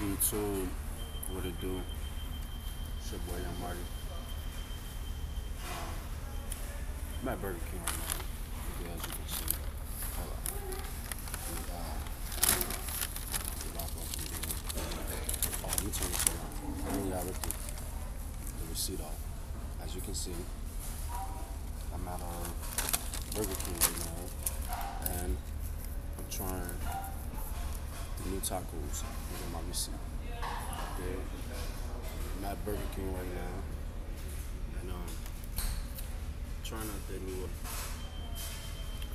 YouTube, what it do? It's your boy Yung Marty. I'm at Burger King right now. As you can see. Hold on. Me, uh, Oh, let me turn this around. I mean, y'all rip the, the receipt off. As you can see, I'm at uh, Burger King right now, and I'm trying the new tacos. Look at my receipt. Okay. I'm at Burger King right now, and um, trying out their new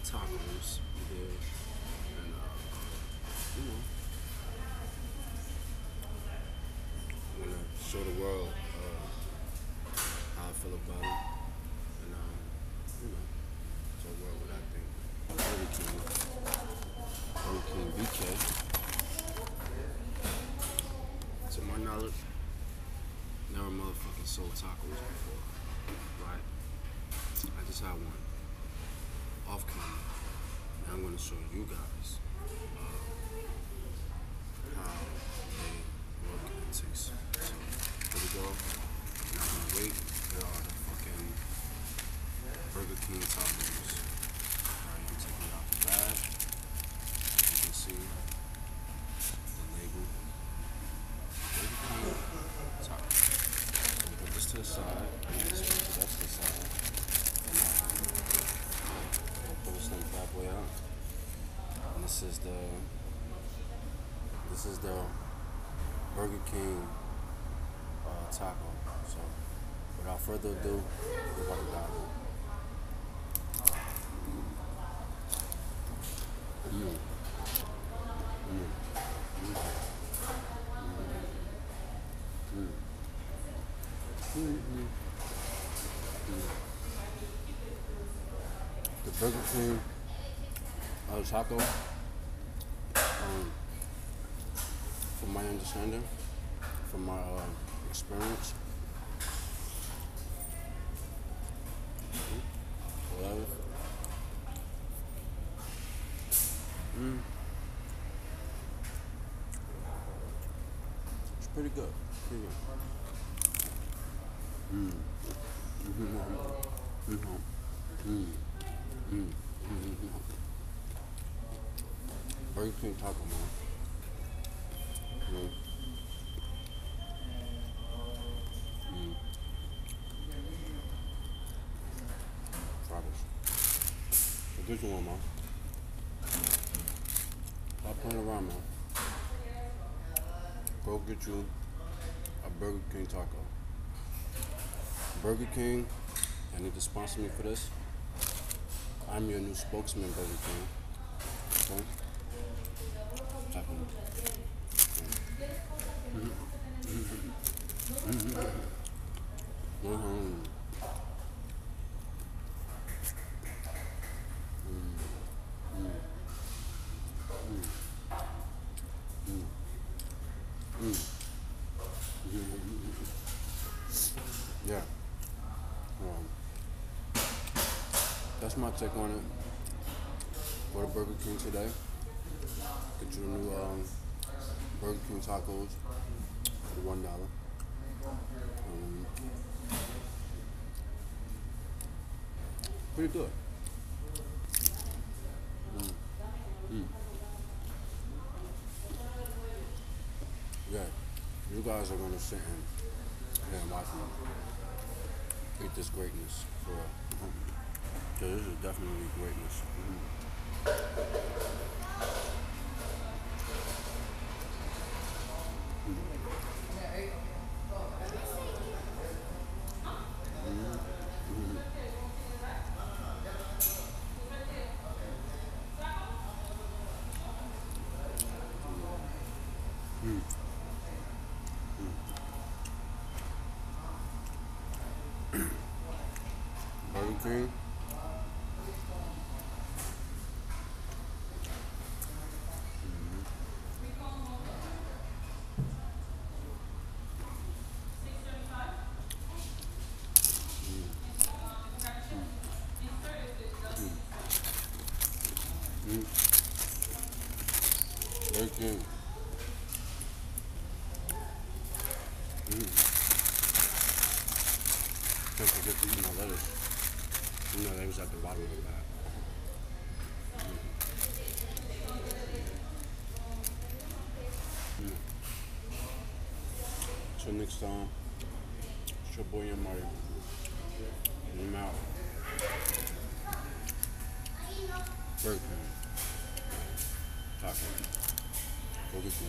tacos. Yeah. And uh, you know, I wanna show the world uh, how I feel about it, and um, you know, show the world what I think. Burger King, Burger King BK. Knowledge, never motherfucking sold tacos before, right? I just had one off camera. Now I'm gonna show you guys uh, how they work and taste. So here we go. Not gonna wait. Here are the fucking Burger King tacos. Alright, I'm taking it out the bag. You can see the label. Burger King tacos. So put this to the side. And this one put that to the side. And now we'll pull this thing bad boy out. And this is the this is the Burger King uh, taco. So without further ado, we're about to dive in. The Burger King uh, taco, um, from my understanding, from my uh, experience, whatever. Mm. It's pretty good. Pretty good. Mm. Mm-hmm. Mm-hmm. Mm. Mm. Mm-hmm. Burger King taco, man. This. Want, man? Stop playing around, man. Go get you a Burger King taco. Burger King, I need to sponsor me for this. I'm your new spokesman, Burger King. Okay? Tap. Mhm. Yeah. Um, that's my take on it. Go to Burger King today. Get you a new um, Burger King tacos for one dollar. Um, pretty good. Mm. Mm. Yeah, you guys are gonna sit and, and watch me eat this greatness for real. Mhm. Yeah, this is definitely greatness. Mhm. agree. Mm. Mm. Don't forget to eat my lettuce. You know, they was at the bottom of the bag. Till next time, it's your boy Mario. And I'm out. Burger King. Taco. Go get some.